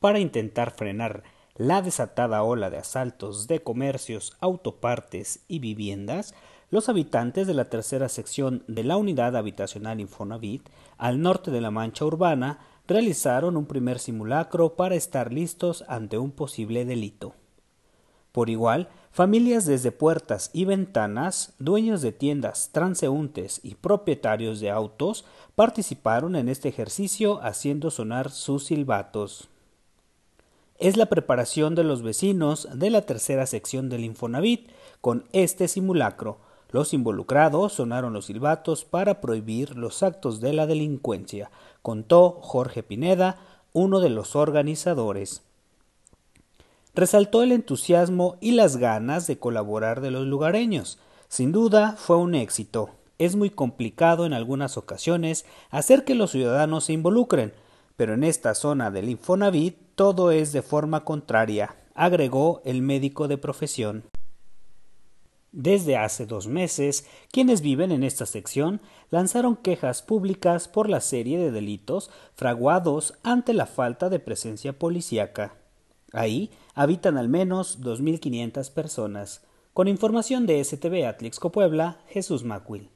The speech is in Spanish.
para intentar frenar la desatada ola de asaltos de comercios, autopartes y viviendas, los habitantes de la tercera sección de la unidad habitacional Infonavit, al norte de la mancha urbana, realizaron un primer simulacro para estar listos ante un posible delito. Por igual, familias desde puertas y ventanas, dueños de tiendas, transeúntes y propietarios de autos participaron en este ejercicio haciendo sonar sus silbatos. Es la preparación de los vecinos de la tercera sección del Infonavit con este simulacro. Los involucrados sonaron los silbatos para prohibir los actos de la delincuencia, contó Jorge Pineda, uno de los organizadores resaltó el entusiasmo y las ganas de colaborar de los lugareños. Sin duda fue un éxito. Es muy complicado en algunas ocasiones hacer que los ciudadanos se involucren, pero en esta zona del Infonavit todo es de forma contraria, agregó el médico de profesión. Desde hace dos meses, quienes viven en esta sección lanzaron quejas públicas por la serie de delitos fraguados ante la falta de presencia policíaca. Ahí habitan al menos 2.500 personas. Con información de STV Atlixco Puebla, Jesús Macuil.